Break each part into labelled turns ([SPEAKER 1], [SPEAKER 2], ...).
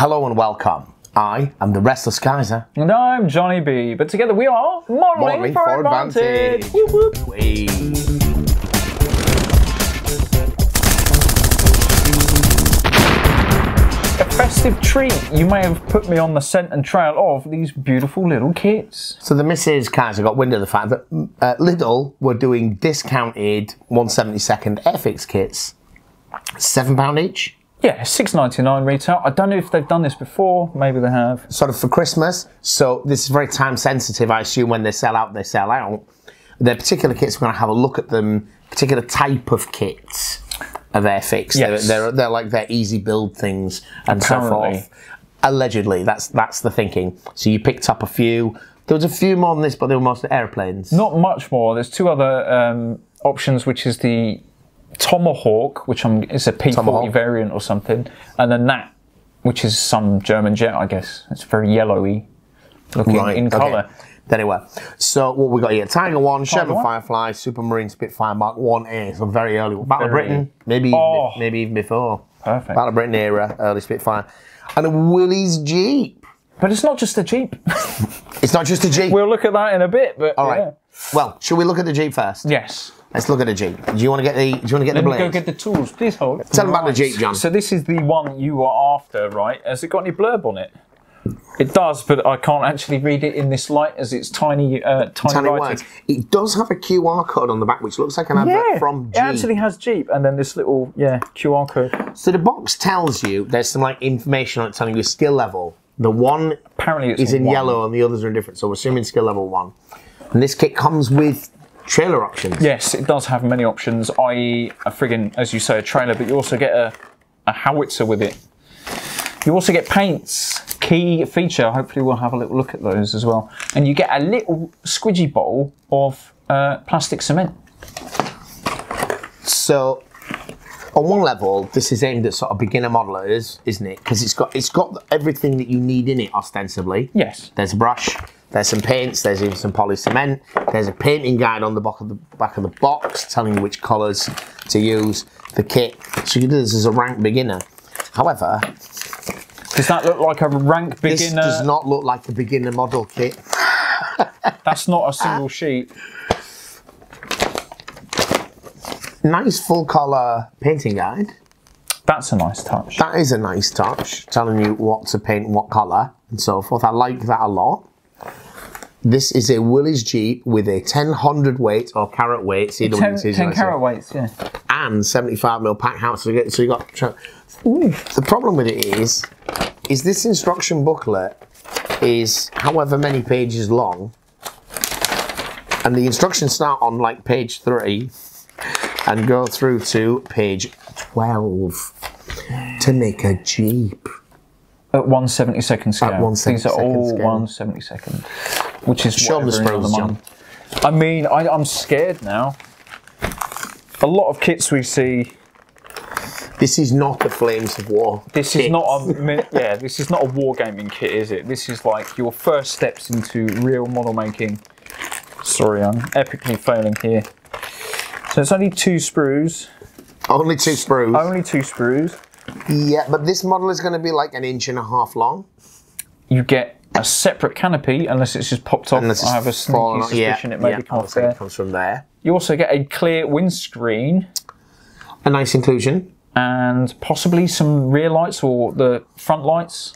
[SPEAKER 1] Hello and welcome. I am the Restless Kaiser.
[SPEAKER 2] And I'm Johnny B. But together we are Modelling for,
[SPEAKER 1] for
[SPEAKER 2] advantage.
[SPEAKER 1] Advantage.
[SPEAKER 2] Whoop, whoop. A festive treat. You may have put me on the scent and trail of these beautiful little kits.
[SPEAKER 1] So the Mrs. Kaiser got wind of the fact that uh, Lidl were doing discounted 172nd Airfix kits, £7 each.
[SPEAKER 2] Yeah, six ninety nine retail. I don't know if they've done this before. Maybe they have.
[SPEAKER 1] sort of for Christmas. So this is very time sensitive. I assume when they sell out, they sell out. Their particular kits, we're going to have a look at them. Particular type of kits of Airfix.
[SPEAKER 2] Yes.
[SPEAKER 1] They're, they're they're like their easy build things and so forth. Allegedly, that's that's the thinking. So you picked up a few. There was a few more than this, but they were mostly airplanes.
[SPEAKER 2] Not much more. There's two other um, options, which is the Tomahawk, which I'm is a P40
[SPEAKER 1] Tomahawk.
[SPEAKER 2] variant or something, and then that, which is some German jet, I guess. It's very yellowy looking in
[SPEAKER 1] okay.
[SPEAKER 2] colour.
[SPEAKER 1] Anyway, so what we got here: Tiger One, Sherman
[SPEAKER 2] One.
[SPEAKER 1] Firefly, Supermarine Spitfire Mark One A. So very early. Battle of Britain, maybe
[SPEAKER 2] Oh.
[SPEAKER 1] maybe even before.
[SPEAKER 2] Perfect.
[SPEAKER 1] Battle of Britain era, early Spitfire, and a Willys Jeep.
[SPEAKER 2] But it's not just a Jeep.
[SPEAKER 1] It's not just a Jeep.
[SPEAKER 2] we'll look at that in a bit. But
[SPEAKER 1] All right.
[SPEAKER 2] yeah.
[SPEAKER 1] Well, should we look at the Jeep first?
[SPEAKER 2] Yes.
[SPEAKER 1] Let's look at the Jeep. Do you want to get the? Do you want to get
[SPEAKER 2] Let
[SPEAKER 1] the
[SPEAKER 2] go get the tools. Please hold.
[SPEAKER 1] Tell them about the Jeep, John.
[SPEAKER 2] So this is the one you were after, right? Has it got any blurb on it? It does, but I can't actually read it in this light as it's tiny, uh, tiny,
[SPEAKER 1] Tiny
[SPEAKER 2] writing.
[SPEAKER 1] words. It does have a QR code on the back, which looks like an advert
[SPEAKER 2] Yeah,
[SPEAKER 1] from Jeep.
[SPEAKER 2] it actually has Jeep, and then this little yeah QR code.
[SPEAKER 1] So the box tells you there's some like information on it telling you skill level. The one
[SPEAKER 2] Apparently, it's
[SPEAKER 1] is in
[SPEAKER 2] one.
[SPEAKER 1] yellow and the others are in different. So we're assuming skill level one. And this kit comes with trailer options.
[SPEAKER 2] Yes, it does have many options, i.e., a friggin', as you say, a trailer, but you also get a, a howitzer with it. You also get paints, key feature. Hopefully, we'll have a little look at those as well. And you get a little squidgy bowl of uh, plastic cement.
[SPEAKER 1] So on one level, this is aimed at sort of beginner modelers, isn't it? Because it's got it's got everything that you need in it ostensibly.
[SPEAKER 2] Yes.
[SPEAKER 1] There's a brush, there's some paints, there's even some poly cement, there's a painting guide on the back of the back of the box telling you which colours to use, the kit. So you can do this as a rank beginner. However,
[SPEAKER 2] Does that look like a rank beginner?
[SPEAKER 1] this does not look like a beginner model kit.
[SPEAKER 2] That's not a single sheet.
[SPEAKER 1] Nice full colour painting guide.
[SPEAKER 2] That's a nice touch.
[SPEAKER 1] That is a nice touch, telling you what to paint, what colour, and so forth. I like that a lot. This is a Willys Jeep with a 10 hundred weight or carat weight, CW
[SPEAKER 2] 10,
[SPEAKER 1] season,
[SPEAKER 2] 10 carat weights, yeah.
[SPEAKER 1] and 75 mil pack house. So you, get, so you got. The problem with it is, is this instruction booklet is however many pages long, and the instructions start on like page three and go through to page 12 to make a Jeep.
[SPEAKER 2] At 172nd scale.
[SPEAKER 1] 172nd
[SPEAKER 2] These are all
[SPEAKER 1] scale.
[SPEAKER 2] 172nd, which is
[SPEAKER 1] Show the
[SPEAKER 2] whatever
[SPEAKER 1] screws,
[SPEAKER 2] other. I mean, I, I'm scared now. A lot of kits we see.
[SPEAKER 1] This is not a Flames of War.
[SPEAKER 2] This
[SPEAKER 1] kit.
[SPEAKER 2] is not a yeah. This is not a wargaming kit, is it? This is like your first steps into real model making. Sorry, I'm epically failing here. So it's only two sprues.
[SPEAKER 1] Only two sprues.
[SPEAKER 2] Only two sprues.
[SPEAKER 1] Yeah, but this model is going to be like an inch and a half long.
[SPEAKER 2] You get a separate canopy, unless it's just popped off. I have a sneaky suspicion it may
[SPEAKER 1] yeah,
[SPEAKER 2] be come off there.
[SPEAKER 1] It comes from there.
[SPEAKER 2] You also get a clear windscreen
[SPEAKER 1] A nice inclusion.
[SPEAKER 2] and possibly some rear lights or the front lights.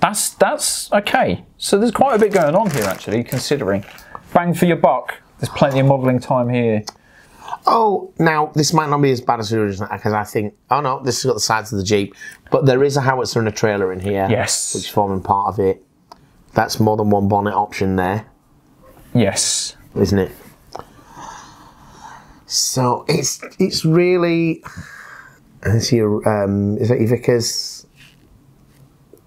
[SPEAKER 2] That's that's okay. So there's quite a bit going on here actually, considering. Bang for your buck. There's plenty of modelling time here.
[SPEAKER 1] Oh, now this might not be as bad as the original because I think. Oh no, this has got the sides of the Jeep, but there is a howitzer and a trailer in here.
[SPEAKER 2] Yes.
[SPEAKER 1] which is forming part of it. That's more than one bonnet option there,
[SPEAKER 2] Yes.
[SPEAKER 1] isn't it? So it's it's really. Is your um, is that your Vickers?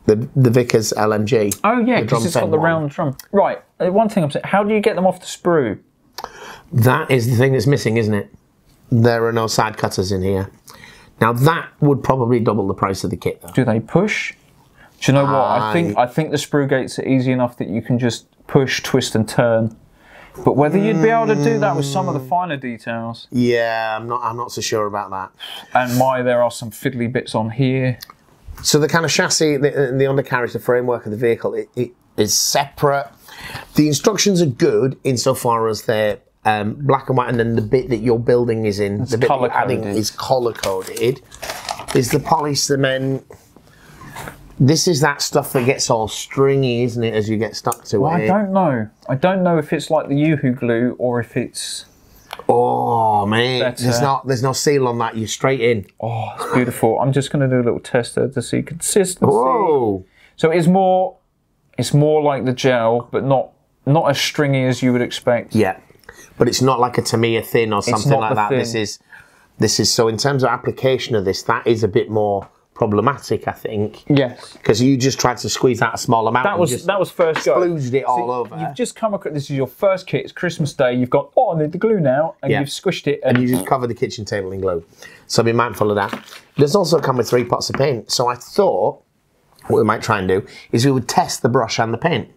[SPEAKER 1] The the Vickers LMG.
[SPEAKER 2] Oh yeah, because
[SPEAKER 1] drum
[SPEAKER 2] it's got
[SPEAKER 1] set
[SPEAKER 2] the
[SPEAKER 1] one.
[SPEAKER 2] round drum. Right. uh, One thing I'm saying, how do you get them off the sprue?
[SPEAKER 1] That is the thing that's missing, isn't it? There are no side cutters in here. Now that would probably double the price of the kit, though.
[SPEAKER 2] Do they push? Do you know what? I think
[SPEAKER 1] I-
[SPEAKER 2] I think the sprue gates are easy enough that you can just push, twist, and turn. But whether you'd be able to do that with some of the finer details,
[SPEAKER 1] Yeah, I'm not. I'm not so sure about that.
[SPEAKER 2] and my, there are some fiddly bits on here.
[SPEAKER 1] So the kind of chassis, the, the undercarriage, the framework of the vehicle, it, it is separate. The instructions are good insofar as they're um, black and white, and then the bit that you're building is in the bit that you're adding is color coded. Is the poly cement? This is that stuff that gets all stringy, isn't it? As you get stuck to
[SPEAKER 2] Well,
[SPEAKER 1] it.
[SPEAKER 2] I don't know. I don't know if it's like the UHU glue or if it's.
[SPEAKER 1] Oh man,
[SPEAKER 2] That's,
[SPEAKER 1] there's not there's no seal on that. You're straight in.
[SPEAKER 2] Oh, it's beautiful. I'm just going to do a little tester to see consistency.
[SPEAKER 1] Whoa.
[SPEAKER 2] So it's more, it's more like the gel, but not not as stringy as you would expect.
[SPEAKER 1] Yeah, but it's not like a Tamiya thin or something like that.
[SPEAKER 2] thin.
[SPEAKER 1] This is this is so in terms of application of this, that is a bit more problematic, I think,
[SPEAKER 2] Yes.
[SPEAKER 1] because you just tried to squeeze out a small amount.
[SPEAKER 2] That
[SPEAKER 1] and
[SPEAKER 2] was that was first go.
[SPEAKER 1] splooged it all
[SPEAKER 2] So
[SPEAKER 1] over.
[SPEAKER 2] You've just come across. This is your first kit. It's Christmas Day. You've got oh, I need the glue now, and
[SPEAKER 1] Yeah.
[SPEAKER 2] you've squished it. And,
[SPEAKER 1] you just cover the kitchen table in glue. So be mindful of that. There's also come with three pots of paint. So I thought what we might try and do is we would test the brush and the paint.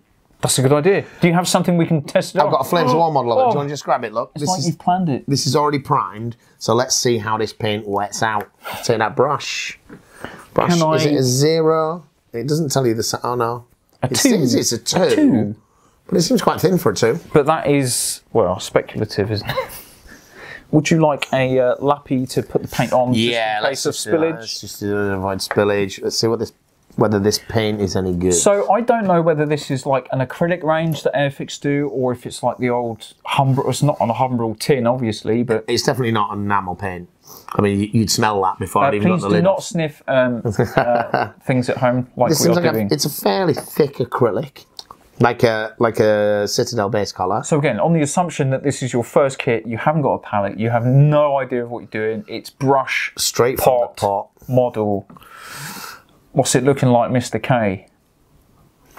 [SPEAKER 2] that's a good idea. Do you have something we can test it
[SPEAKER 1] I've got a Flames of War model of it. Do you
[SPEAKER 2] Oh.
[SPEAKER 1] want to just grab it? Look,
[SPEAKER 2] It's
[SPEAKER 1] this
[SPEAKER 2] like
[SPEAKER 1] is
[SPEAKER 2] you've planned it.
[SPEAKER 1] this is already primed. So let's see how this paint wets out. Take that brush. Brush.
[SPEAKER 2] Can
[SPEAKER 1] Is
[SPEAKER 2] I-
[SPEAKER 1] it a zero? It doesn't tell you the. Oh no. it
[SPEAKER 2] two.
[SPEAKER 1] says it's a two,
[SPEAKER 2] two.
[SPEAKER 1] But it seems quite thin for a two.
[SPEAKER 2] But that is well speculative, isn't it? Would you like a uh, lappy to put the paint on? just in case of spillage.
[SPEAKER 1] Let's just avoid spillage. Let's see what this whether this paint is any good.
[SPEAKER 2] So I don't know whether this is like an acrylic range that Airfix do, or if it's like the old Humbrol. It's not on a Humbrol tin, obviously, but
[SPEAKER 1] it's definitely not enamel paint. I mean, you- you'd smell that before
[SPEAKER 2] uh,
[SPEAKER 1] I'd even got
[SPEAKER 2] please do not
[SPEAKER 1] off.
[SPEAKER 2] sniff um, uh, things at home like
[SPEAKER 1] This
[SPEAKER 2] we are
[SPEAKER 1] like a, it's a fairly thick acrylic, like a like a Citadel base color.
[SPEAKER 2] So again, on the assumption that this is your first kit, you haven't got a palette, you have no idea of what you're doing. It's brush,
[SPEAKER 1] Straight from
[SPEAKER 2] pot,
[SPEAKER 1] the pot.
[SPEAKER 2] model. What's it looking like, Mr. K?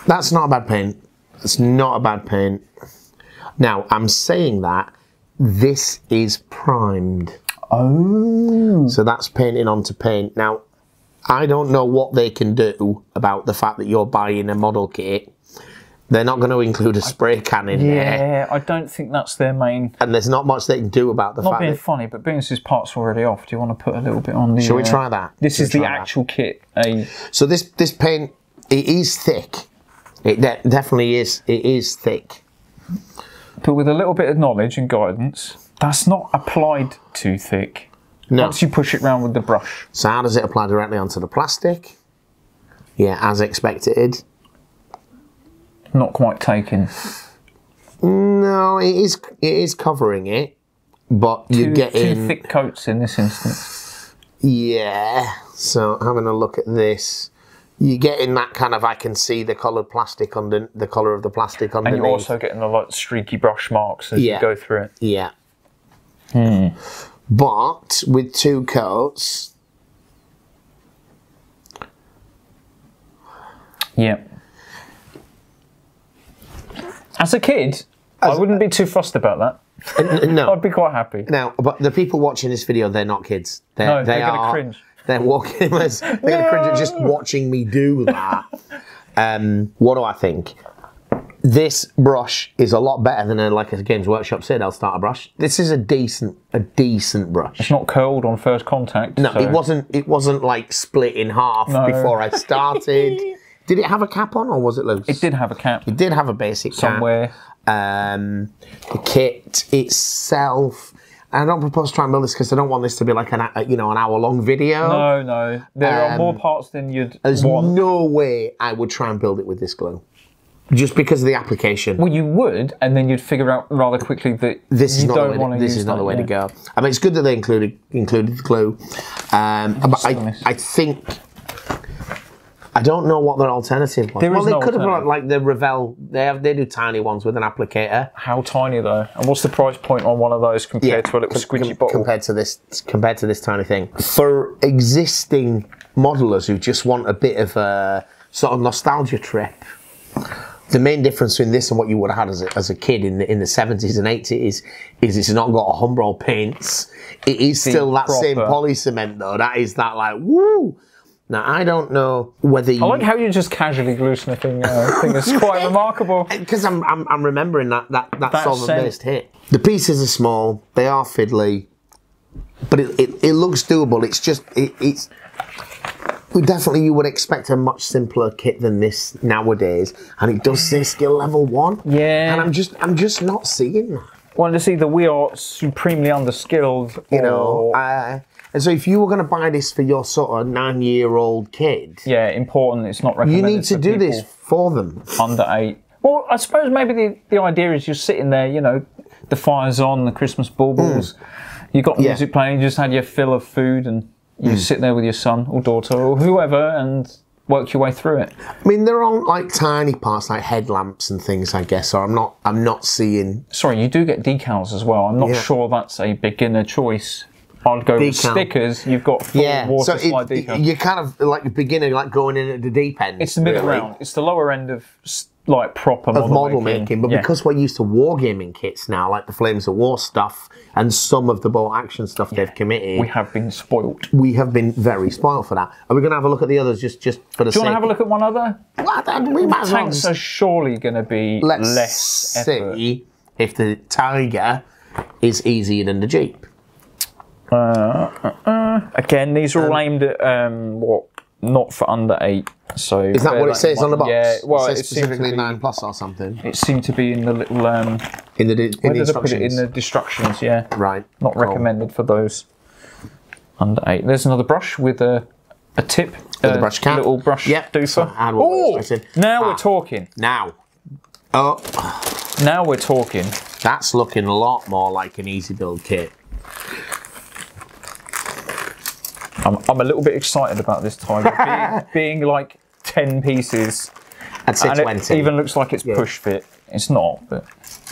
[SPEAKER 1] That's not a bad paint. It's not a bad paint. Now, I'm saying that this is primed.
[SPEAKER 2] Oh.
[SPEAKER 1] So that's painting onto paint. Now, I don't know what they can do about the fact that you're buying a model kit. They're not going to include a spray can in there.
[SPEAKER 2] Yeah, I don't think that's their main.
[SPEAKER 1] And there's not much they can do about the fact.
[SPEAKER 2] Not
[SPEAKER 1] fact
[SPEAKER 2] being
[SPEAKER 1] that.
[SPEAKER 2] funny, but being this part's already off, do you want to put a little bit on the?
[SPEAKER 1] Shall we
[SPEAKER 2] uh,
[SPEAKER 1] try that?
[SPEAKER 2] This
[SPEAKER 1] Shall
[SPEAKER 2] is the
[SPEAKER 1] try that?
[SPEAKER 2] actual kit. A
[SPEAKER 1] So this this paint it is thick. It de- definitely is. It is thick.
[SPEAKER 2] but with a little bit of knowledge and guidance, that's not applied too thick.
[SPEAKER 1] No.
[SPEAKER 2] Once you push it round with the brush,
[SPEAKER 1] So how does it apply directly onto the plastic? Yeah, as expected.
[SPEAKER 2] not quite taken.
[SPEAKER 1] No, it is it is covering it, but you
[SPEAKER 2] Two,
[SPEAKER 1] get
[SPEAKER 2] two thick coats in this instance.
[SPEAKER 1] Yeah. So having a look at this, you're getting that kind of I can see the coloured plastic under the colour of the plastic
[SPEAKER 2] And you're also getting the like streaky brush marks as
[SPEAKER 1] Yeah.
[SPEAKER 2] you go through it.
[SPEAKER 1] Yeah.
[SPEAKER 2] Hmm.
[SPEAKER 1] But with two coats,
[SPEAKER 2] Yeah. As a kid, I wouldn't be too fussed about that.
[SPEAKER 1] no.
[SPEAKER 2] I'd be quite happy.
[SPEAKER 1] Now, but the people watching this video, they're not kids. They're,
[SPEAKER 2] No,
[SPEAKER 1] they
[SPEAKER 2] they're gonna cringe.
[SPEAKER 1] They're walking. They're going to cringe at just watching me do that. um, what do I think? This brush is a lot better than a, like a Games Workshop Citadel starter brush. This is a decent, a decent brush.
[SPEAKER 2] It's not curled on first contact.
[SPEAKER 1] No,
[SPEAKER 2] so-
[SPEAKER 1] it wasn't. It wasn't like split in half
[SPEAKER 2] No.
[SPEAKER 1] before I started. did it have a cap on, or was it loose?
[SPEAKER 2] It did have a cap
[SPEAKER 1] It did have a basic cap.
[SPEAKER 2] somewhere.
[SPEAKER 1] um, the kit itself. I don't propose to try and build this because I don't want this to be like an a- you know an hour long video.
[SPEAKER 2] No, no. There are
[SPEAKER 1] Um,
[SPEAKER 2] more parts than you'd
[SPEAKER 1] There's
[SPEAKER 2] want.
[SPEAKER 1] no way I would try and build it with this glue, just because of the application.
[SPEAKER 2] Well, you would, and then you'd figure out rather quickly that
[SPEAKER 1] this is
[SPEAKER 2] you
[SPEAKER 1] not
[SPEAKER 2] don't
[SPEAKER 1] the way.
[SPEAKER 2] want
[SPEAKER 1] To,
[SPEAKER 2] to
[SPEAKER 1] this is not the way to go. I mean, it's good that they included included the glue, um, but I. I think. I don't know what their alternative was.
[SPEAKER 2] There
[SPEAKER 1] well, they
[SPEAKER 2] no
[SPEAKER 1] could have brought like the Revell. They have they do tiny ones with an applicator.
[SPEAKER 2] How tiny though? And what's the price point on one of those compared to a little
[SPEAKER 1] com-
[SPEAKER 2] squidgy
[SPEAKER 1] com-
[SPEAKER 2] bottle?
[SPEAKER 1] compared to this compared to this tiny thing for existing modelers who just want a bit of a sort of nostalgia trip the main difference between this and what you would have had as a, as a kid in the in the 70s and 80s is it's not got a Humbrol paints it is still that same poly cement though that is that like woo now I don't know whether you
[SPEAKER 2] I like how you're just casually glue sniffing. Uh, I think it's quite remarkable.
[SPEAKER 1] because I'm, I'm I'm remembering that that that,
[SPEAKER 2] That
[SPEAKER 1] solvent based hit. The pieces are small, they are fiddly, but it, it, it looks doable. It's just it, it's definitely, you would expect a much simpler kit than this nowadays, and it does say skill level one.
[SPEAKER 2] Yeah.
[SPEAKER 1] and I'm just, I'm just not seeing that.
[SPEAKER 2] Well, it's either we are supremely underskilled,
[SPEAKER 1] You know,
[SPEAKER 2] or
[SPEAKER 1] uh, and so if you were going to buy this for your sort of nine-year-old kid,
[SPEAKER 2] yeah, important. It's not recommended.
[SPEAKER 1] you need to do this for them.
[SPEAKER 2] under eight. Well, I suppose maybe the, the idea is you're sitting there, you know, the fire's on, the Christmas baubles, you've got
[SPEAKER 1] Hmm. Yeah.
[SPEAKER 2] Music playing, you just had your fill of food, and you hmm. sit there with your son or daughter or whoever and work your way through it.
[SPEAKER 1] I mean, there aren't like tiny parts like headlamps and things, I guess. So I'm not, I'm not seeing.
[SPEAKER 2] Sorry, you do get decals as well. I'm not
[SPEAKER 1] Yeah.
[SPEAKER 2] sure that's a beginner choice. I'd go with stickers. You've got full
[SPEAKER 1] Yeah,
[SPEAKER 2] water
[SPEAKER 1] so
[SPEAKER 2] slide
[SPEAKER 1] it,
[SPEAKER 2] decal.
[SPEAKER 1] you're kind of like a beginner, like going in at the deep end.
[SPEAKER 2] it's the middle
[SPEAKER 1] really,
[SPEAKER 2] ground. It's the lower end of like proper
[SPEAKER 1] of model making, but
[SPEAKER 2] Yeah.
[SPEAKER 1] because we're used to wargaming kits now, like the Flames of War stuff and some of the bolt action stuff they've committed,
[SPEAKER 2] we have been spoilt.
[SPEAKER 1] we have been very spoiled for that. Are we going to have a look at the others just just for the
[SPEAKER 2] Do you want to have a look at one other?
[SPEAKER 1] Well, we might well
[SPEAKER 2] Tanks are surely going to be
[SPEAKER 1] Let's
[SPEAKER 2] less effort.
[SPEAKER 1] see if the Tiger is easier than the Jeep. Uh, uh, uh.
[SPEAKER 2] Again, these are all um, aimed at um, what not for under eight. So
[SPEAKER 1] Is that what it says on the box?
[SPEAKER 2] Yeah, well,
[SPEAKER 1] it
[SPEAKER 2] it,
[SPEAKER 1] specifically
[SPEAKER 2] be,
[SPEAKER 1] nine plus or something
[SPEAKER 2] it seemed to be in the little um,
[SPEAKER 1] in the in
[SPEAKER 2] where
[SPEAKER 1] the
[SPEAKER 2] did they put it in the instructions? Yeah,
[SPEAKER 1] right,
[SPEAKER 2] not
[SPEAKER 1] cool.
[SPEAKER 2] recommended for those under eight. There's another brush with a a tip,
[SPEAKER 1] the
[SPEAKER 2] a
[SPEAKER 1] brush cap.
[SPEAKER 2] little brush
[SPEAKER 1] Yep,
[SPEAKER 2] doofer.
[SPEAKER 1] so add what we're
[SPEAKER 2] Oh, now
[SPEAKER 1] Ah.
[SPEAKER 2] we're talking.
[SPEAKER 1] Now, oh,
[SPEAKER 2] Now we're talking.
[SPEAKER 1] that's looking a lot more like an easy build kit.
[SPEAKER 2] I'm, I'm a little bit excited about this tiger being, being like ten pieces,
[SPEAKER 1] I'd say
[SPEAKER 2] and it even looks like it's push fit. It's not, but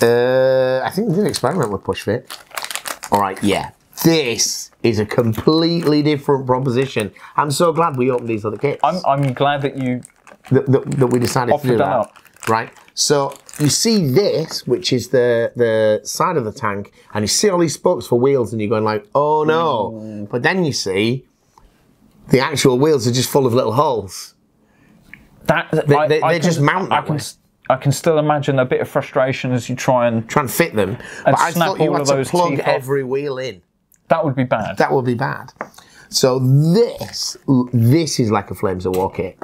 [SPEAKER 1] Uh, I think we did experiment with push fit. All right, yeah. This is a completely different proposition. I'm so glad we opened these other kits.
[SPEAKER 2] I'm I'm glad that you
[SPEAKER 1] that, that, that we decided to do
[SPEAKER 2] that
[SPEAKER 1] that.
[SPEAKER 2] up.
[SPEAKER 1] Right. So you see this, which is the the side of the tank, and you see all these spokes for wheels, and you're going like, oh no.
[SPEAKER 2] Mm.
[SPEAKER 1] But then you see the actual wheels are just full of little holes.
[SPEAKER 2] That
[SPEAKER 1] They-
[SPEAKER 2] I,
[SPEAKER 1] they-
[SPEAKER 2] I
[SPEAKER 1] they
[SPEAKER 2] can,
[SPEAKER 1] just mount
[SPEAKER 2] I can
[SPEAKER 1] way.
[SPEAKER 2] I can still imagine a bit of frustration as you try and
[SPEAKER 1] Try and fit them. but I
[SPEAKER 2] snap
[SPEAKER 1] thought you
[SPEAKER 2] all
[SPEAKER 1] had
[SPEAKER 2] of
[SPEAKER 1] to
[SPEAKER 2] those
[SPEAKER 1] plug every wheel in.
[SPEAKER 2] that would be bad.
[SPEAKER 1] That would be bad. So this this is like a Flames of War kit.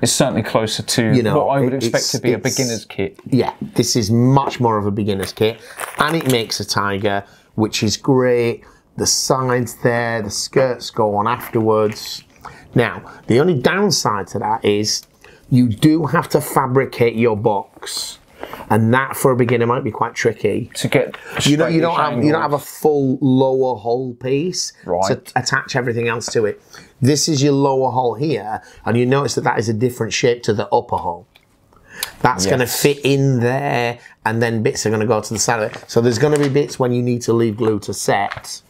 [SPEAKER 2] it's certainly closer to
[SPEAKER 1] You know,
[SPEAKER 2] what I would expect to be a beginner's kit.
[SPEAKER 1] yeah, this is much more of a beginner's kit, and it makes a tiger, which is great. The sides there, the skirts go on afterwards. Now, the only downside to that is you do have to fabricate your box, and that for a beginner might be quite tricky.
[SPEAKER 2] To get
[SPEAKER 1] You know, you don't have you don't have a full lower hull piece to attach everything else to it. This is your lower hull here, and you notice that that is a different shape to the upper hull. That's going to fit in there, and then bits are going to go to the side of it. So there's going to be bits when you need to leave glue to set.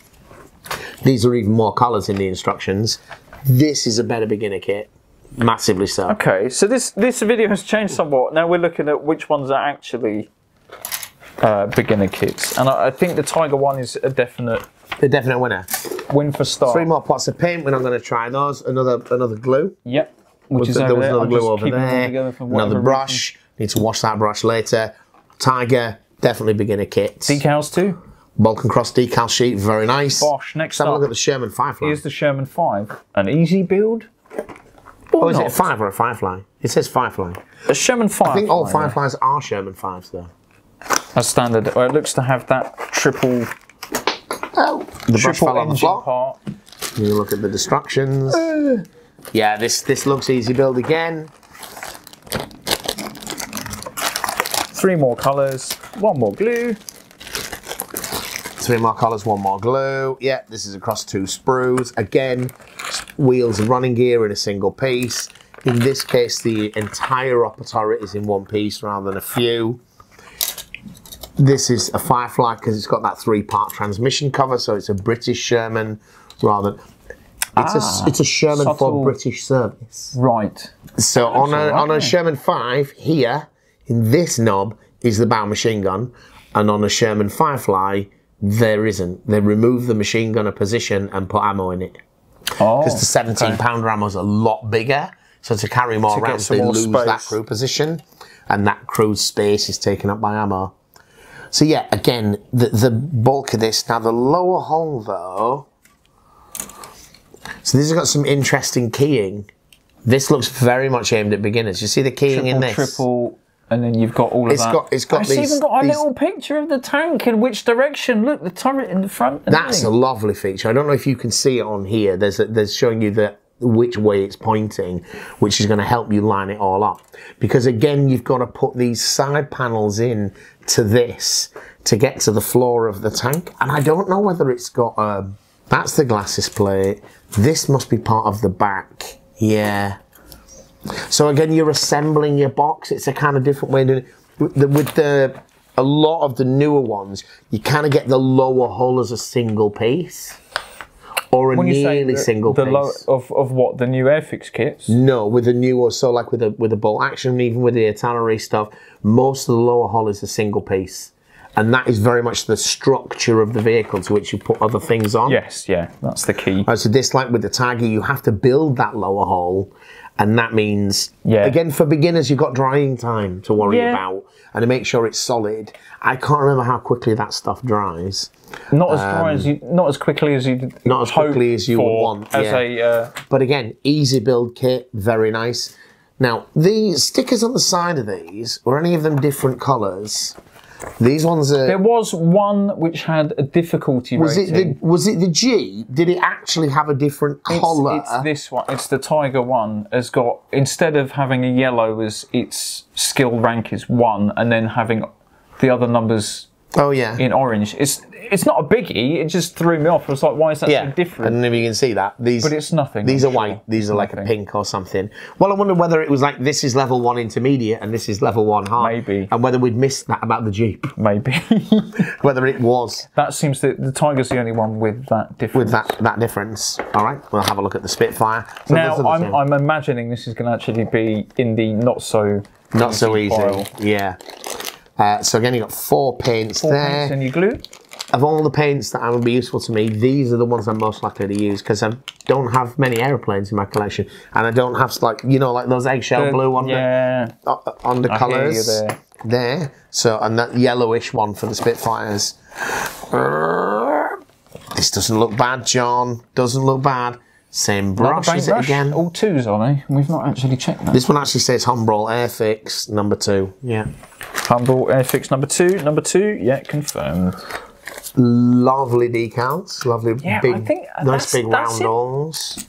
[SPEAKER 1] These are even more colours in the instructions. This is a better beginner kit, massively so.
[SPEAKER 2] Okay, so this this video has changed somewhat. Now we're looking at which ones are actually uh, beginner kits, and I, I think the Tiger one is a definite
[SPEAKER 1] The definite winner.
[SPEAKER 2] win for start.
[SPEAKER 1] Three more pots of paint. We're not going to try those. Another another glue.
[SPEAKER 2] Yep. Which is
[SPEAKER 1] there
[SPEAKER 2] over
[SPEAKER 1] was
[SPEAKER 2] there.
[SPEAKER 1] another
[SPEAKER 2] I'm
[SPEAKER 1] glue over there. Another brush. Need to wash that brush later. Tiger, definitely beginner kit.
[SPEAKER 2] reason. Decals too.
[SPEAKER 1] Balken Cross decal sheet, very nice.
[SPEAKER 2] Bosch. Next
[SPEAKER 1] Let's have a
[SPEAKER 2] up
[SPEAKER 1] look at the Sherman Firefly.
[SPEAKER 2] Here's the Sherman Five. An easy build. Or
[SPEAKER 1] oh, is it a five or a Firefly? It says Firefly.
[SPEAKER 2] A Sherman Five.
[SPEAKER 1] I think all Fireflies are Sherman Fives, though.
[SPEAKER 2] As standard. Well, it looks to have that triple
[SPEAKER 1] Oh, the brush
[SPEAKER 2] triple
[SPEAKER 1] fell on the
[SPEAKER 2] engine
[SPEAKER 1] floor.
[SPEAKER 2] part.
[SPEAKER 1] You look at the destructions. Uh. yeah, this this looks easy build again.
[SPEAKER 2] Three more colours. One more glue.
[SPEAKER 1] Three more colours, one more glue. Yeah, this is across two sprues. Again, wheels and running gear in a single piece. In this case, the entire upper turret is in one piece rather than a few. This is a Firefly because it's got that three-part transmission cover, so it's a British Sherman rather than. It's
[SPEAKER 2] Ah,
[SPEAKER 1] a it's a Sherman
[SPEAKER 2] subtle.
[SPEAKER 1] for British service.
[SPEAKER 2] Right.
[SPEAKER 1] So on a
[SPEAKER 2] right,
[SPEAKER 1] on a. Sherman five here in this knob is the bow machine gun, and on a Sherman Firefly there isn't. They remove the machine gunner position and put ammo in it.
[SPEAKER 2] Oh.
[SPEAKER 1] Because the 17 pounder ammo is a lot bigger, so to carry more
[SPEAKER 2] To
[SPEAKER 1] rounds they
[SPEAKER 2] more
[SPEAKER 1] lose that crew position, and that crew's space is taken up by ammo. So yeah, again, the the bulk of this now the lower hull though. So this has got some interesting keying. This looks very much aimed at beginners. You see the keying in this?
[SPEAKER 2] triple, and then you've got all of
[SPEAKER 1] It's
[SPEAKER 2] that.
[SPEAKER 1] got- it's got
[SPEAKER 2] It's
[SPEAKER 1] these-
[SPEAKER 2] even got a
[SPEAKER 1] these-
[SPEAKER 2] little picture of the tank in which direction. Look, the turret in the front. and
[SPEAKER 1] That's a lovely feature. I don't know if you can see it on here. There's a, there's showing you the which way it's pointing, which is going to help you line it all up. Because again, you've got to put these side panels in to this to get to the floor of the tank. And I don't know whether it's got um That's the glasses plate. This must be part of the back. Yeah. So again, you're assembling your box. It's a kind of different way of doing it. With the, with the a lot of the newer ones, you kind of get the lower hull as a single piece, or a
[SPEAKER 2] When you say
[SPEAKER 1] nearly
[SPEAKER 2] the,
[SPEAKER 1] single
[SPEAKER 2] the
[SPEAKER 1] piece.
[SPEAKER 2] low, of of what the new Airfix kits.
[SPEAKER 1] No, with the newer, so like with the with the bolt action, even with the artillery stuff, most of the lower hull is a single piece, and that is very much the structure of the vehicle to which you put other things on.
[SPEAKER 2] Yes, yeah, that's the key.
[SPEAKER 1] Uh, so this, like with the Tiger, you have to build that lower hull, and that means,
[SPEAKER 2] Yeah.
[SPEAKER 1] again, for beginners, you've got drying time to worry
[SPEAKER 2] Yeah.
[SPEAKER 1] about and to make sure it's solid. I can't remember how quickly that stuff dries,
[SPEAKER 2] Not as dry as you, not as quickly as you,
[SPEAKER 1] not as quickly as you would want,
[SPEAKER 2] As
[SPEAKER 1] yeah.
[SPEAKER 2] a uh,
[SPEAKER 1] but again, easy build kit, very nice. Now, the stickers on the side of these, were any of them different colours? These ones are.
[SPEAKER 2] there was one which had a difficulty
[SPEAKER 1] was it
[SPEAKER 2] rating.
[SPEAKER 1] the was it the G? Did it actually have a different
[SPEAKER 2] It's-
[SPEAKER 1] colour?
[SPEAKER 2] It's, this one. It's the Tiger one. Has got instead of having a yellow as its skill rank is one, and then having the other numbers
[SPEAKER 1] oh yeah,
[SPEAKER 2] in orange. It's it's not a biggie. It just threw me off. I was like, why is that
[SPEAKER 1] yeah.
[SPEAKER 2] so
[SPEAKER 1] I
[SPEAKER 2] different?
[SPEAKER 1] don't know if you can see that. These,
[SPEAKER 2] But it's nothing.
[SPEAKER 1] These
[SPEAKER 2] I'm
[SPEAKER 1] are
[SPEAKER 2] sure.
[SPEAKER 1] white. These are like a pink or something. Well, I wonder whether it was like this is level one intermediate and this is level one hard.
[SPEAKER 2] Maybe.
[SPEAKER 1] And whether we'd missed that about the Jeep.
[SPEAKER 2] Maybe
[SPEAKER 1] Whether it was
[SPEAKER 2] that seems that the Tiger's the only one with that difference.
[SPEAKER 1] with that that difference. All right, we'll have a look at the Spitfire. So
[SPEAKER 2] Now I'm. I'm imagining this is going to actually be in the not so
[SPEAKER 1] not so easy.
[SPEAKER 2] pile.
[SPEAKER 1] Yeah. Uh, so again, you got four paints
[SPEAKER 2] Four
[SPEAKER 1] there.
[SPEAKER 2] paints and you glue.
[SPEAKER 1] Of all the paints that would be useful to me, these are the ones I'm most likely to use because I don't have many aeroplanes in my collection, and I don't have like you know like those eggshell blue on the
[SPEAKER 2] Yeah,
[SPEAKER 1] on the colours
[SPEAKER 2] there.
[SPEAKER 1] there. So and that yellowish one for the Spitfires. This doesn't look bad, John. Doesn't look bad. Same brush is it again.
[SPEAKER 2] All twos are they? We've not actually checked that.
[SPEAKER 1] This one actually says Humbrol Airfix number two. Yeah.
[SPEAKER 2] Humbrol Airfix number two. Number two, yeah, confirmed.
[SPEAKER 1] Lovely decals. Lovely
[SPEAKER 2] Yeah,
[SPEAKER 1] big,
[SPEAKER 2] I think
[SPEAKER 1] nice big
[SPEAKER 2] that's
[SPEAKER 1] round
[SPEAKER 2] it.
[SPEAKER 1] holes.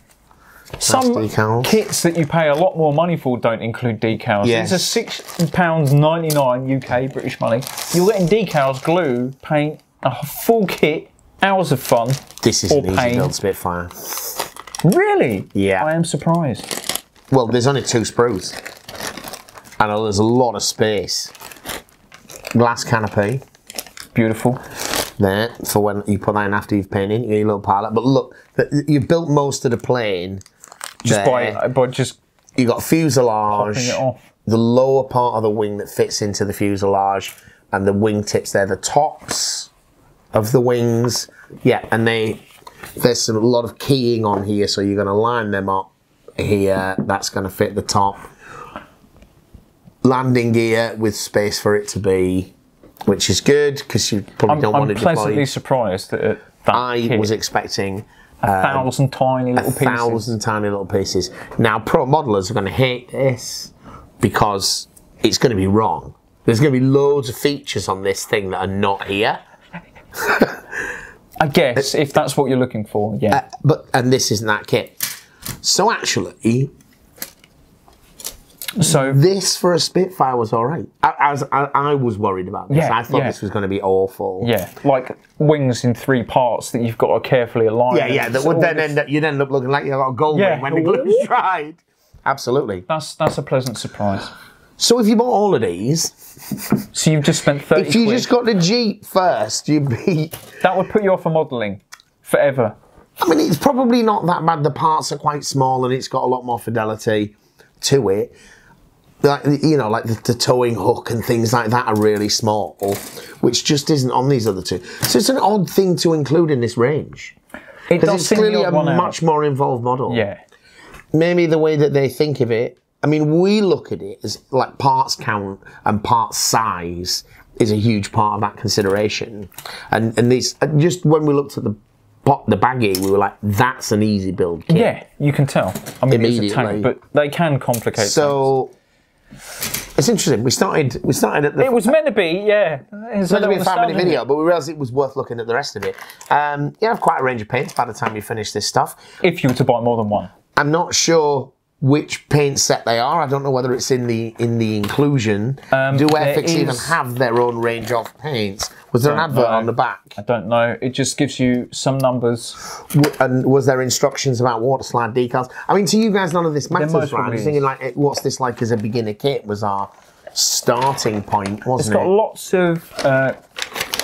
[SPEAKER 2] Some
[SPEAKER 1] decals.
[SPEAKER 2] kits that you pay a lot more money for don't include decals.
[SPEAKER 1] Yes.
[SPEAKER 2] These are six pounds ninety nine UK British money. You're getting decals, glue, paint, a full kit, hours of fun.
[SPEAKER 1] This is
[SPEAKER 2] Or
[SPEAKER 1] an easy
[SPEAKER 2] paint.
[SPEAKER 1] build Spitfire.
[SPEAKER 2] Really?
[SPEAKER 1] Yeah.
[SPEAKER 2] I am surprised.
[SPEAKER 1] Well, there's only two sprues. And there's a lot of space. Glass canopy.
[SPEAKER 2] Beautiful.
[SPEAKER 1] there for when you put that in after you've painted your little pilot. But look, you've built most of the plane.
[SPEAKER 2] Just
[SPEAKER 1] there.
[SPEAKER 2] by by just
[SPEAKER 1] you got fuselage,
[SPEAKER 2] popping it off.
[SPEAKER 1] the lower part of the wing that fits into the fuselage, and the wingtips. They're the tops of the wings. Yeah, and they there's some, a lot of keying on here, so you're going to line them up here. That's going to fit the top. Landing gear with space for it to be, which is good because you probably
[SPEAKER 2] I'm,
[SPEAKER 1] don't
[SPEAKER 2] I'm
[SPEAKER 1] want it
[SPEAKER 2] pleasantly
[SPEAKER 1] deployed.
[SPEAKER 2] surprised that it- that
[SPEAKER 1] I
[SPEAKER 2] kit,
[SPEAKER 1] was expecting
[SPEAKER 2] a um, thousand tiny little
[SPEAKER 1] a
[SPEAKER 2] pieces.
[SPEAKER 1] thousand tiny little pieces. Now, pro modelers are going to hate this because it's going to be wrong. There's going to be loads of features on this thing that are not here.
[SPEAKER 2] I guess if that's what you're looking for, yeah.
[SPEAKER 1] Uh, but and this isn't that kit. So actually,
[SPEAKER 2] so
[SPEAKER 1] this for a Spitfire was all right. I, I was I, I was worried about this.
[SPEAKER 2] Yeah,
[SPEAKER 1] I thought
[SPEAKER 2] yeah.
[SPEAKER 1] this was going to be awful.
[SPEAKER 2] yeah, like wings in three parts that you've got to carefully align.
[SPEAKER 1] yeah, yeah. That would then
[SPEAKER 2] this-
[SPEAKER 1] end up you'd end up looking like you got a gold
[SPEAKER 2] Yeah.
[SPEAKER 1] when the glue's dried. Absolutely.
[SPEAKER 2] That's that's a pleasant surprise.
[SPEAKER 1] So if you bought all of these,
[SPEAKER 2] So you've just spent thirty
[SPEAKER 1] if you
[SPEAKER 2] quid.
[SPEAKER 1] just got the Jeep first, you'd be
[SPEAKER 2] that would put you off of modelling forever.
[SPEAKER 1] I mean, it's probably not that bad. The parts are quite small and it's got a lot more fidelity to it. Like, you know, like the, the towing hook and things like that are really small, which just isn't on these other two. So it's an odd thing to include in this range.
[SPEAKER 2] It does
[SPEAKER 1] it's
[SPEAKER 2] seem
[SPEAKER 1] clearly a
[SPEAKER 2] one out.
[SPEAKER 1] much more involved model.
[SPEAKER 2] Yeah,
[SPEAKER 1] Maybe the way that they think of it, I mean, we look at it as like parts count and parts size is a huge part of that consideration. And and these, just when we looked at the the baggie, we were like, that's an easy build kit.
[SPEAKER 2] Yeah, you can tell. I mean, it's a
[SPEAKER 1] Immediately.
[SPEAKER 2] tank, but they can complicate. things.
[SPEAKER 1] It's interesting. We started. We started at the.
[SPEAKER 2] it was meant to be, yeah. It's
[SPEAKER 1] meant to be a
[SPEAKER 2] little
[SPEAKER 1] five minute video, but we realised it was worth looking at the rest of it. Um, you have quite a range of paints by the time you finish this stuff.
[SPEAKER 2] If you were to buy more than one.
[SPEAKER 1] I'm not sure which paint set they are. I don't know whether it's in the in the inclusion. Do
[SPEAKER 2] Um, there
[SPEAKER 1] Airfix even have their own range of paints? Was there an advert
[SPEAKER 2] know.
[SPEAKER 1] on the back?
[SPEAKER 2] I don't know. It just gives you some numbers.
[SPEAKER 1] W- And was there instructions about water slide decals? I mean, to you guys, none of this matters, right? I'm just thinking like, what's this like as a beginner kit? Was our starting point, wasn't it?
[SPEAKER 2] It's got
[SPEAKER 1] it?
[SPEAKER 2] lots of uh,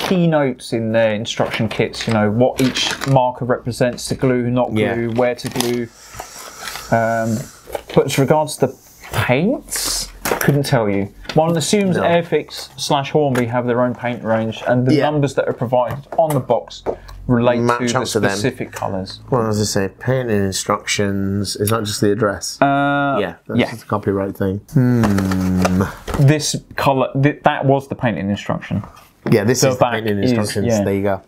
[SPEAKER 2] keynotes in their instruction kits. You know what each marker represents: the glue, not glue,
[SPEAKER 1] Yeah.
[SPEAKER 2] where to glue. Um, but as regards to the paints, couldn't tell you. One assumes
[SPEAKER 1] No.
[SPEAKER 2] Airfix slash Hornby have their own paint range, and the
[SPEAKER 1] Yeah.
[SPEAKER 2] numbers that are provided on the box relate
[SPEAKER 1] Match
[SPEAKER 2] to the
[SPEAKER 1] up to them.
[SPEAKER 2] specific colours.
[SPEAKER 1] Well, as I say? Painting instructions. Is not just the address?
[SPEAKER 2] Uh,
[SPEAKER 1] yeah, that's
[SPEAKER 2] yeah.
[SPEAKER 1] just a copyright thing.
[SPEAKER 2] This colour, th- that was the painting instruction.
[SPEAKER 1] Yeah, this is the
[SPEAKER 2] back
[SPEAKER 1] painting
[SPEAKER 2] is-
[SPEAKER 1] instructions.
[SPEAKER 2] yeah.
[SPEAKER 1] There you go.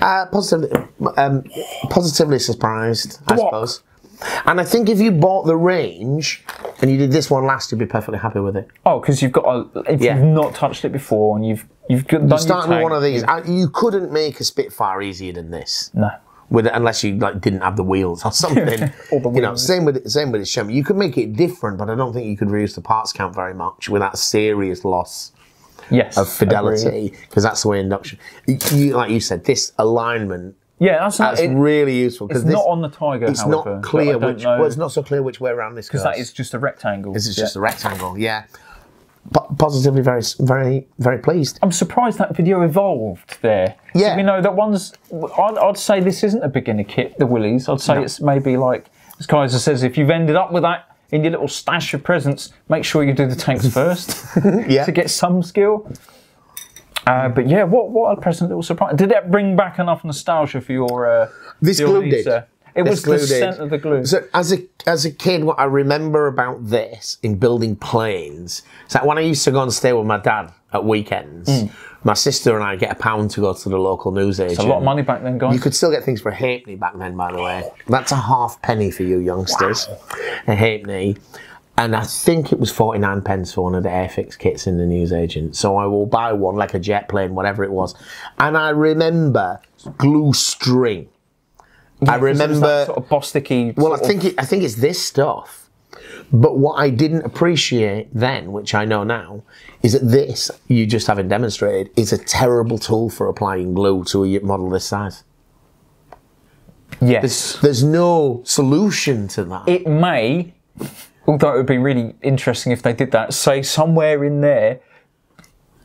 [SPEAKER 1] Uh, positively, um, positively surprised, I
[SPEAKER 2] Block.
[SPEAKER 1] suppose. And I think if you bought the range and you did this one last, you'd be perfectly happy with it.
[SPEAKER 2] Oh, because you've got a, if
[SPEAKER 1] Yeah.
[SPEAKER 2] you've not touched it before and you've you've got, done
[SPEAKER 1] Starting with one of these,
[SPEAKER 2] you-
[SPEAKER 1] uh, you couldn't make a Spitfire easier than this.
[SPEAKER 2] No.
[SPEAKER 1] with it, unless you like didn't have the wheels or something.
[SPEAKER 2] Or the
[SPEAKER 1] You know, same with same with the Sherman. You could make it different, but I don't think you could reduce the parts count very much without serious loss
[SPEAKER 2] Yes.
[SPEAKER 1] of fidelity because that's the way induction. You- like you said, this alignment
[SPEAKER 2] Yeah, that's not.
[SPEAKER 1] that's
[SPEAKER 2] It,
[SPEAKER 1] really useful
[SPEAKER 2] it's
[SPEAKER 1] because
[SPEAKER 2] not on the Tiger.
[SPEAKER 1] it's
[SPEAKER 2] however,
[SPEAKER 1] not clear which.
[SPEAKER 2] know,
[SPEAKER 1] Well, it's not so clear which way around this
[SPEAKER 2] because that is just a rectangle.
[SPEAKER 1] This is
[SPEAKER 2] Yeah.
[SPEAKER 1] just a rectangle. Yeah, po- positively very very very pleased.
[SPEAKER 2] I'm surprised that video evolved there.
[SPEAKER 1] Yeah.
[SPEAKER 2] You know, that one's. I'd, I'd say this isn't a beginner kit, the Willys. I'd say it's maybe like, as Kaiser says, if you've ended up with that in your little stash of presents, make sure you do the tanks first
[SPEAKER 1] Yeah.
[SPEAKER 2] to get some skill. Uh, but yeah, what what a pleasant little surprise! Did that bring back enough nostalgia for your? Uh,
[SPEAKER 1] This
[SPEAKER 2] your
[SPEAKER 1] glue did.
[SPEAKER 2] It
[SPEAKER 1] This
[SPEAKER 2] was the
[SPEAKER 1] glue
[SPEAKER 2] scent of the glue.
[SPEAKER 1] So as a as a kid, what I remember about this in building planes, is that when I used to go and stay with my dad at weekends, my sister and I get a pound to go to the local newsagent.
[SPEAKER 2] Hmm. a lot of money back then, guys.
[SPEAKER 1] You could still get things for a halfpenny back then, by the way. That's a half penny for you youngsters. A halfpenny. And I think it was 49 pence for one of the Airfix kits in the newsagent. So I will buy one, like a jet plane, whatever it was. And I remember glue string. I
[SPEAKER 2] was that
[SPEAKER 1] remember.
[SPEAKER 2] sort of bosticky.
[SPEAKER 1] Well, I think it, I think it's this stuff. But what I didn't appreciate then, which I know now, is that this you just haven't demonstrated is a terrible tool for applying glue to a model this size.
[SPEAKER 2] yes.
[SPEAKER 1] There's no solution to that.
[SPEAKER 2] it may, although it would be really interesting if they did that, say somewhere in there,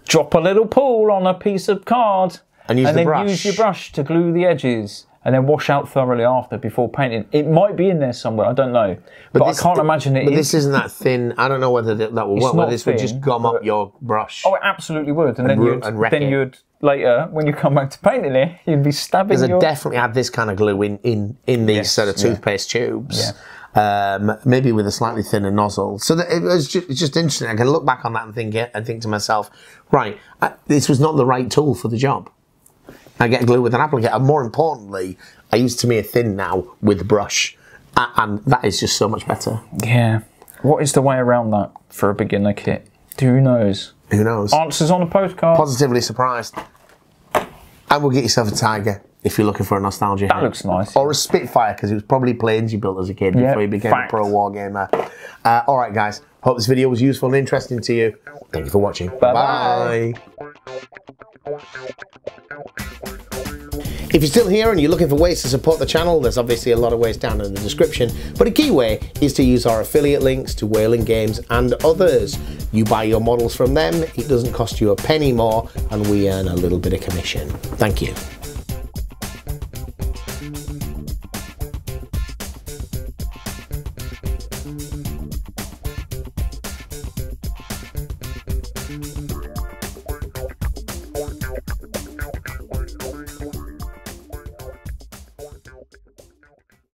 [SPEAKER 2] drop a little pool on a piece of card
[SPEAKER 1] And use the
[SPEAKER 2] then
[SPEAKER 1] brush.
[SPEAKER 2] use your brush to glue the edges and then wash out thoroughly after before painting. It might be in there somewhere, I don't know. But,
[SPEAKER 1] this-
[SPEAKER 2] I can't imagine it
[SPEAKER 1] but
[SPEAKER 2] is.
[SPEAKER 1] this isn't that thin. I don't know whether that, that will work.
[SPEAKER 2] not
[SPEAKER 1] Whether this would just gum up your brush.
[SPEAKER 2] Oh, it absolutely would. And, then you'd
[SPEAKER 1] and
[SPEAKER 2] then
[SPEAKER 1] it.
[SPEAKER 2] you'd later, when you come back to painting it, you'd be stabbing
[SPEAKER 1] Because I definitely had this kind of glue in in, in these
[SPEAKER 2] Yes,
[SPEAKER 1] sort of
[SPEAKER 2] yeah.
[SPEAKER 1] toothpaste tubes. Um, maybe with a slightly thinner nozzle. So that it was just, it's just interesting. I can look back on that and think and think to myself, right, I, this was not the right tool for the job. I get glue with an applicator. And more importantly, I use Tamiya thin now with brush, A- and that is just so much better.
[SPEAKER 2] Yeah. What is the way around that for a beginner kit? Who knows?
[SPEAKER 1] Who knows?
[SPEAKER 2] Answers on a postcard.
[SPEAKER 1] Positively surprised. And we'll get yourself a Tiger if you're looking for a nostalgia.
[SPEAKER 2] that
[SPEAKER 1] hit.
[SPEAKER 2] looks nice.
[SPEAKER 1] or a Spitfire because it was probably planes you built as a kid
[SPEAKER 2] Yeah,
[SPEAKER 1] before you became
[SPEAKER 2] fact.
[SPEAKER 1] a pro war gamer. Uh, all right, guys. Hope this video was useful and interesting to you. Thank you for watching.
[SPEAKER 2] Bye-bye.
[SPEAKER 1] If you're still here and you're looking for ways to support the channel, there's obviously a lot of ways down in the description. But a key way is to use our affiliate links to Wayland Games and others. You buy your models from them, it doesn't cost you a penny more, and we earn a little bit of commission. Thank you.